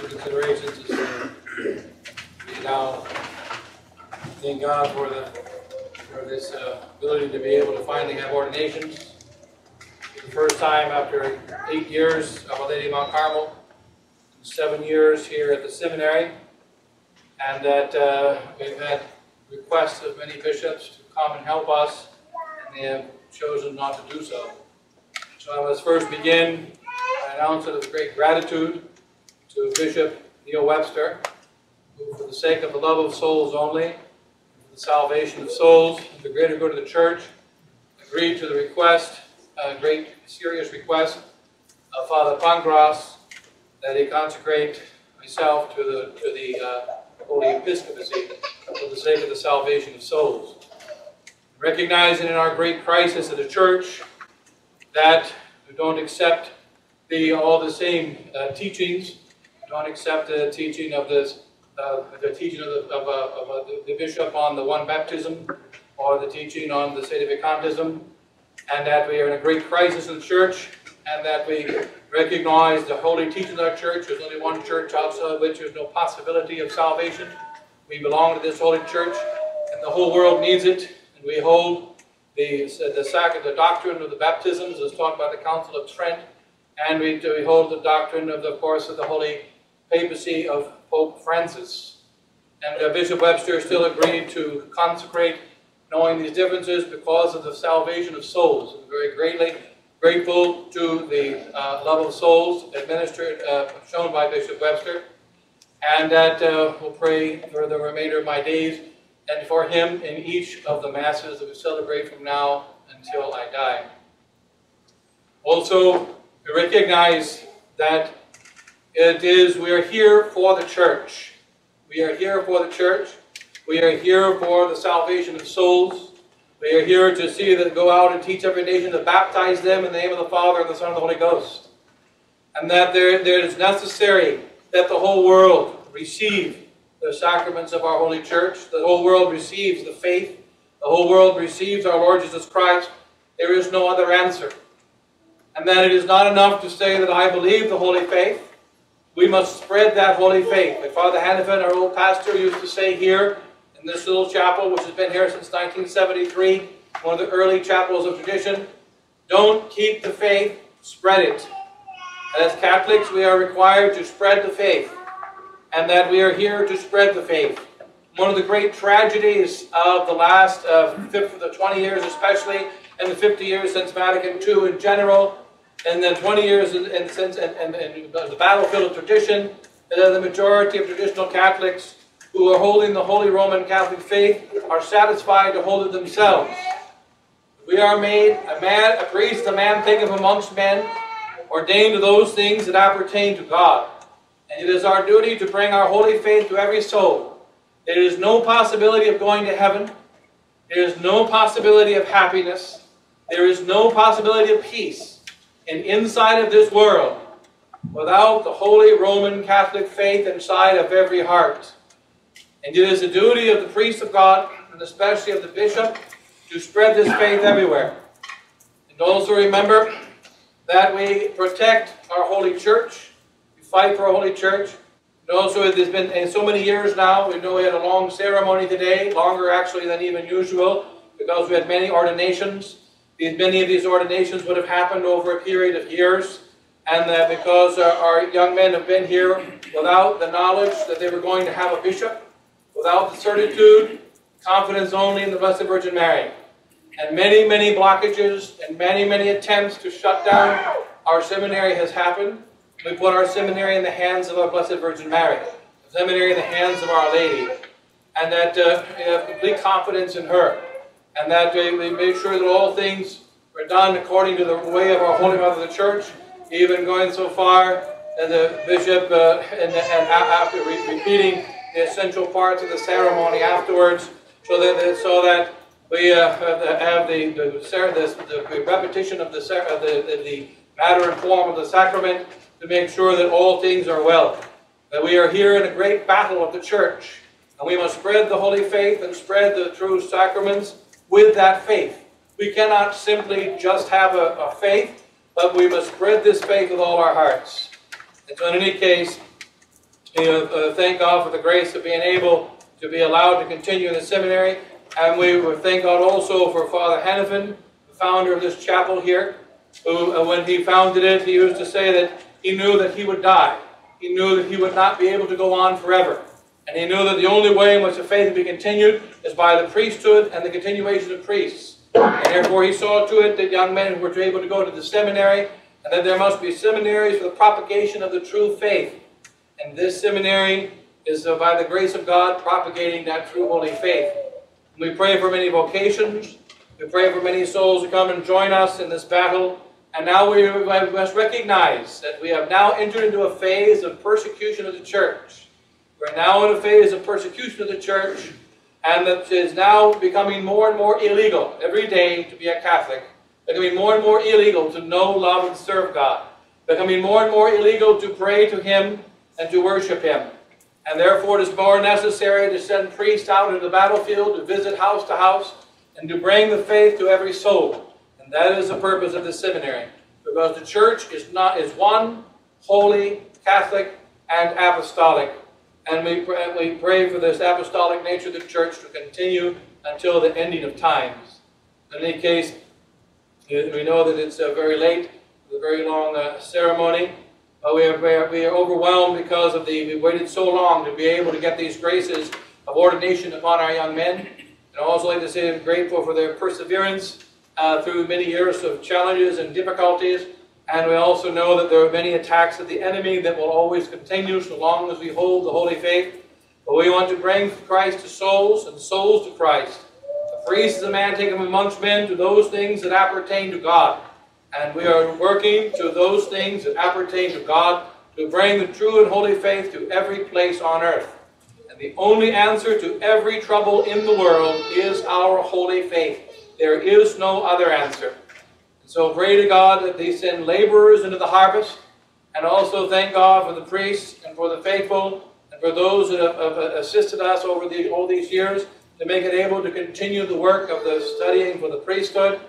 Your considerations is uh, now thank God for the for this uh, ability to be able to finally have ordinations. For the first time after eight years of Our Lady of Mount Carmel, seven years here at the seminary, and that uh, we've had requests of many bishops to come and help us, they have chosen not to do so. So I must first begin by announcing of great gratitude to Bishop Neil Webster, who for the sake of the love of souls only, the salvation of souls, and the greater good of the church, agreed to the request, a great serious request of Father Pancras that he consecrate myself to the, to the uh, Holy Episcopacy for the sake of the salvation of souls. Recognizing in our great crisis of the church that we don't accept the, all the same uh, teachings, don't accept the teaching of this, uh, the teaching of, the, of, uh, of uh, the bishop on the one baptism, or the teaching on the state of sedevacantism, and that we are in a great crisis in the church, and that we recognize the holy teaching of our church. There's only one church outside of which there's no possibility of salvation. We belong to this holy church, and the whole world needs it. And we hold the, the, the doctrine of the baptisms as taught by the Council of Trent, and we, we hold the doctrine of the course of the holy papacy of Pope Francis. And uh, Bishop Webster still agreed to consecrate, knowing these differences because of the salvation of souls. And very greatly grateful to the uh, love of souls administered, uh, shown by Bishop Webster, and that uh, we'll pray for the remainder of my days and for him in each of the masses that we celebrate from now until I die. Also, we recognize that it is, we are here for the church. We are here for the church. We are here for the salvation of souls. We are here to see that go out and teach every nation to baptize them in the name of the Father and the Son and the Holy Ghost. And that there, there is necessary that the whole world receive the sacraments of our Holy Church. The whole world receives the faith. The whole world receives our Lord Jesus Christ. There is no other answer. And that it is not enough to say that I believe the Holy Faith. We must spread that Holy Faith. Like Father Hannafin, our old pastor, used to say here, in this little chapel, which has been here since 1973, one of the early chapels of tradition. Don't keep the faith, spread it. And as Catholics, we are required to spread the faith, and that we are here to spread the faith. One of the great tragedies of the last uh, 50, the 20 years, especially, and the 50 years since Vatican II in general, and then 20 years in, in, since and, and, the battlefield of tradition, and then the majority of traditional Catholics who are holding the Holy Roman Catholic faith are satisfied to hold it themselves. We are made a man, a priest, a man taken amongst men, ordained to those things that appertain to God. And it is our duty to bring our holy faith to every soul. There is no possibility of going to heaven. There is no possibility of happiness. There is no possibility of peace in inside of this world without the holy Roman Catholic faith inside of every heart. And it is the duty of the priest of God, and especially of the bishop, to spread this faith everywhere. And also remember that we protect our holy church, fight for a holy church. And also it has been in so many years now, we know we had a long ceremony today, longer actually than even usual, because we had many ordinations. These, Many of these ordinations would have happened over a period of years, and that because uh, our young men have been here without the knowledge that they were going to have a bishop, without the certitude, confidence only in the Blessed Virgin Mary. And many, many blockages and many, many attempts to shut down our seminary has happened. We put our seminary in the hands of our Blessed Virgin Mary, the seminary in the hands of Our Lady, and that uh, we have complete confidence in her, and that we make sure that all things are done according to the way of our Holy Mother the Church, even going so far that the bishop, uh, and, and after repeating the essential parts of the ceremony afterwards, so that so that we uh, have the the, the, the repetition of the, the the matter and form of the sacrament to make sure that all things are well. That we are here in a great battle of the church, and we must spread the holy faith and spread the true sacraments with that faith. we cannot simply just have a, a faith, but we must spread this faith with all our hearts. And so in any case, you know, uh, thank God for the grace of being able to be allowed to continue in the seminary. And we thank God also for Father Hannafin, the founder of this chapel here, who, uh, when he founded it, he used to say that he knew that he would die. He knew that he would not be able to go on forever. And he knew that the only way in which the faith would be continued is by the priesthood and the continuation of priests. And therefore he saw to it that young men were able to go to the seminary, and that there must be seminaries for the propagation of the true faith. And this seminary is uh, by the grace of God propagating that true holy faith. And we pray for many vocations. We pray for many souls to come and join us in this battle. And now we must recognize that we have now entered into a phase of persecution of the church. We're now in a phase of persecution of the church, and that is now becoming more and more illegal every day to be a Catholic. Becoming more and more illegal to know, love, and serve God. Becoming more and more illegal to pray to Him and to worship Him. And therefore it is more necessary to send priests out into the battlefield to visit house to house and to bring the faith to every soul. And that is the purpose of the seminary. Because the church is not is one, holy, Catholic, and apostolic. And we pray, we pray for this apostolic nature of the church to continue until the ending of times. In any case, we know that it's uh, very late, a very long uh, ceremony. Uh, we, are, we are overwhelmed because of the, we waited so long to be able to get these graces of ordination upon our young men. And also like to say I'm grateful for their perseverance uh, through many years of challenges and difficulties. And we also know that there are many attacks of the enemy that will always continue so long as we hold the holy faith. But we want to bring Christ to souls and souls to Christ. The priest is a man taken amongst men to those things that appertain to God. And we are working to those things that appertain to God to bring the true and holy faith to every place on earth. And the only answer to every trouble in the world is our holy faith. There is no other answer. So pray to God that they send laborers into the harvest, and also thank God for the priests and for the faithful and for those that have, have assisted us over the, all these years to make it able to continue the work of the studying for the priesthood.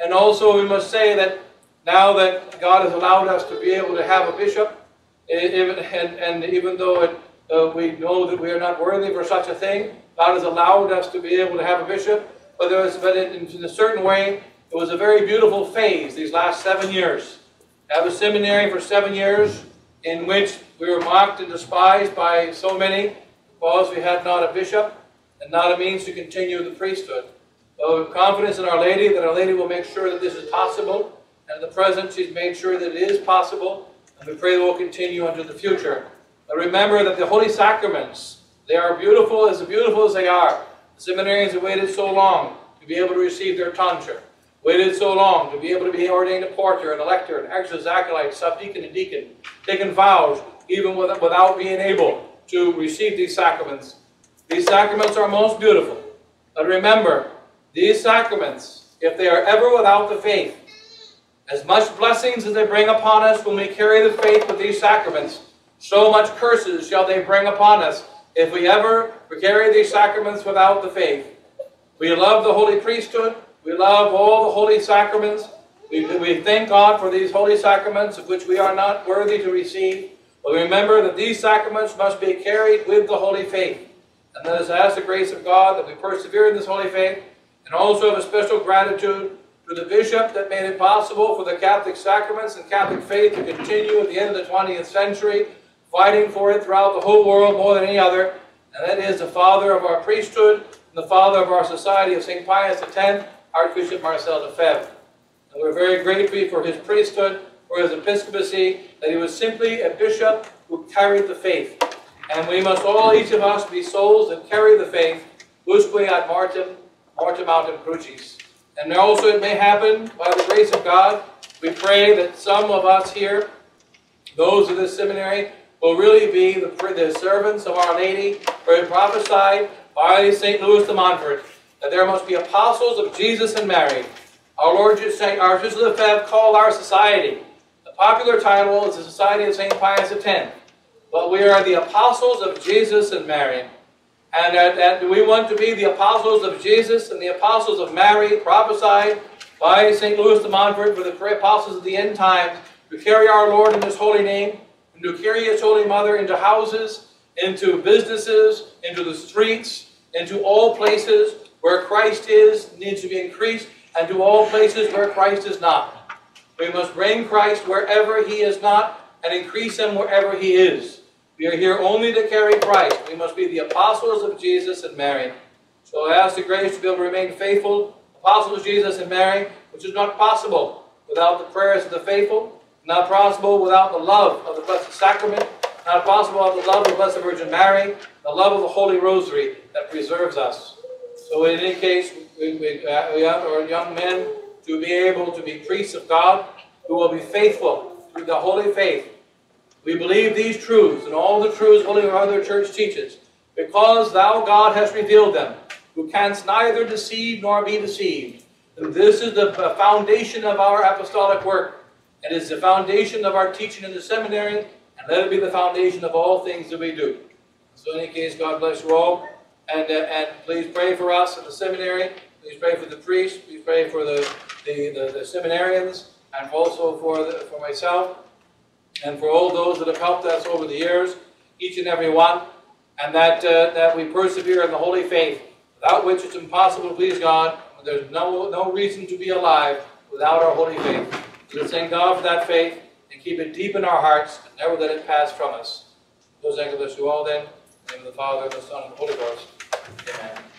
And also we must say that now that God has allowed us to be able to have a bishop, even, and, and even though it, uh, we know that we are not worthy for such a thing, God has allowed us to be able to have a bishop. But there was, but in, in a certain way, it was a very beautiful phase these last seven years. Have a seminary for seven years in which we were mocked and despised by so many because we had not a bishop and not a means to continue the priesthood. But with confidence in Our Lady that Our Lady will make sure that this is possible and at the present, she's made sure that it is possible, and we pray that will continue into the future. But remember that the Holy Sacraments, they are beautiful as beautiful as they are. Seminarians have waited so long to be able to receive their tonsure, waited so long to be able to be ordained a porter, an elector, an exorcist acolyte, subdeacon, and deacon, taken vows even without being able to receive these sacraments. These sacraments are most beautiful. But remember, these sacraments, if they are ever without the faith, as much blessings as they bring upon us when we carry the faith with these sacraments, so much curses shall they bring upon us if we ever carry these sacraments without the faith. We love the holy priesthood. We love all the holy sacraments. We, we thank God for these holy sacraments of which we are not worthy to receive. But remember that these sacraments must be carried with the holy faith. And let us ask the grace of God that we persevere in this holy faith and also have a special gratitude to the bishop that made it possible for the Catholic sacraments and Catholic faith to continue at the end of the 20th century, fighting for it throughout the whole world more than any other. And that is the father of our priesthood and the father of our society of St. Pius X, Archbishop Marcel Lefebvre. And we're very grateful for his priesthood, for his episcopacy, that he was simply a bishop who carried the faith. And we must all, each of us, be souls that carry the faith, usque ad mortem, mortem autem crucis. And also it may happen by the grace of God. We pray that some of us here, those of this seminary, will really be the, the servants of Our Lady, for it prophesied by St. Louis de Montfort that there must be apostles of Jesus and Mary. Our Lord St. Archbishop Lefebvre called our society. The popular title is the Society of St. Pius X. But we are the apostles of Jesus and Mary. And, that we want to be the apostles of Jesus and the apostles of Mary, prophesied by St. Louis de Montfort for the apostles of the end times to carry our Lord in His holy name, to carry His Holy Mother into houses, into businesses, into the streets, into all places where Christ is, needs to be increased, and to all places where Christ is not. We must bring Christ wherever He is not, and increase Him wherever He is. We are here only to carry Christ. We must be the apostles of Jesus and Mary. So I ask the grace to be able to remain faithful, apostles of Jesus and Mary, which is not possible without the prayers of the faithful, not possible without the love of the Blessed Sacrament, not possible without the love of the Blessed Virgin Mary, the love of the Holy Rosary that preserves us. So in any case, we, we, uh, we have our young men to be able to be priests of God, who will be faithful through the holy faith we believe these truths and all the truths Holy Mother Church teaches, because thou, God, hast revealed them, who canst neither deceive nor be deceived. And this is the foundation of our apostolic work. It is the foundation of our teaching in the seminary, and let it be the foundation of all things that we do. So in any case, God bless you all. And, uh, and please pray for us in the seminary. Please pray for the priests. Please pray for the, the, the, the seminarians, and also for, the, for myself and for all those that have helped us over the years, each and every one, and that, uh, that we persevere in the holy faith, without which it's impossible to please God. There's no, no reason to be alive without our holy faith. Let's thank God for that faith and keep it deep in our hearts and never let it pass from us. Those thank you all then. In the name of the Father, and the Son, and the Holy Ghost. Amen.